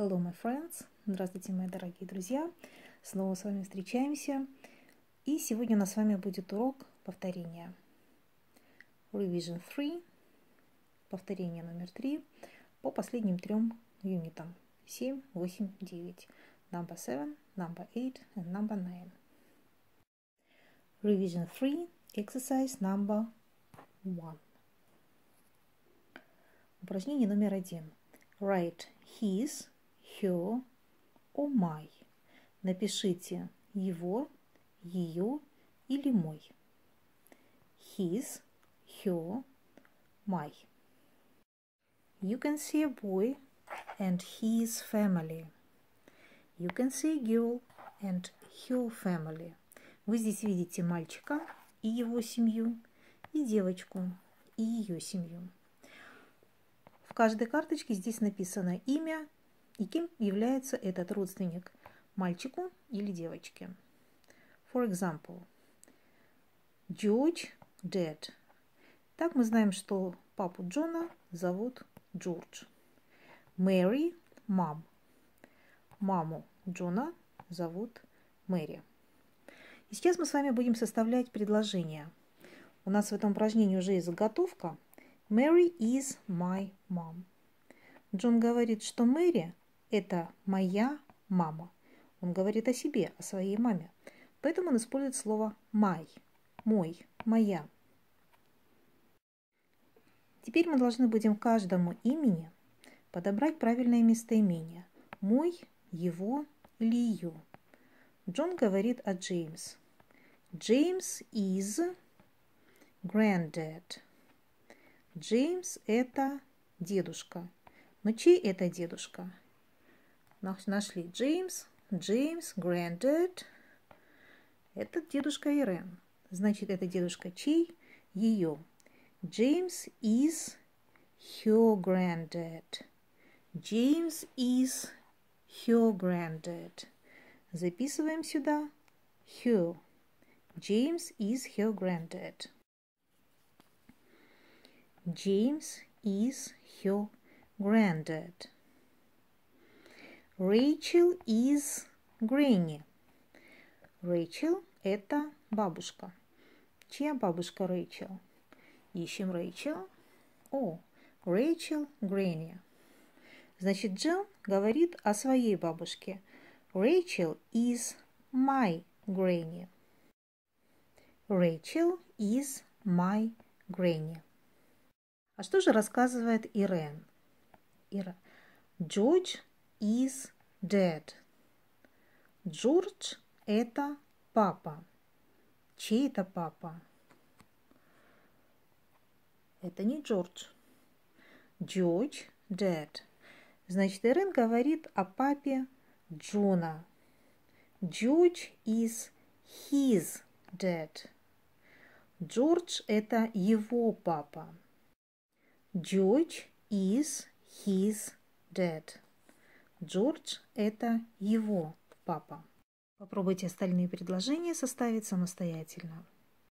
Hello, my friends! Здравствуйте, мои дорогие друзья! Снова с вами встречаемся. И сегодня у нас с вами будет урок повторения. Revision 3, повторение номер 3 по последним трем юнитам. 7, 8, 9. Number 7, number 8 and number 9. Revision 3, exercise number 1. Упражнение номер один. Write his, or my. Напишите его, ее или мой. His, her, my. You can see a boy and his family. You can see a girl and her family. Вы здесь видите мальчика и его семью, и девочку и ее семью каждой карточке здесь написано имя и кем является этот родственник – мальчику или девочке. For example, George dead. Так мы знаем, что папу Джона зовут Джордж. Мэри – мам. Маму Джона зовут Мэри. И сейчас мы с вами будем составлять предложения. У нас в этом упражнении уже есть заготовка – Mary is my mom. Джон говорит, что Мэри – это моя мама. Он говорит о себе, о своей маме. Поэтому он использует слово my – мой, моя. Теперь мы должны будем каждому имени подобрать правильное местоимение – мой, его или ее. Джон говорит о Джеймс. Джеймс is granddad – Джеймс – это дедушка. Но чей это дедушка? Нашли Джеймс, Джеймс, granddad. Это дедушка Ирен. Значит, это дедушка чей? Ее. Джеймс is her granddad. Джеймс is her granddad. Записываем сюда her. James is her granddad. James is her granddad. Rachel is granny. Рэйчел – это бабушка. Чья бабушка Рэйчел? Ищем Рэйчел. О, Рэйчел Грэнни. Значит, Джон говорит о своей бабушке. Рэйчел is my granny. Рэйчел is my granny. А что же рассказывает Ирен? Ира. George is dead. Джордж – это папа. Чей это папа? Это не Джордж. Джордж dead. Значит, Ирен говорит о папе Джона. Джордж is his dad. Джордж – это его папа. George is his dad. Джордж – это его папа. Попробуйте остальные предложения составить самостоятельно.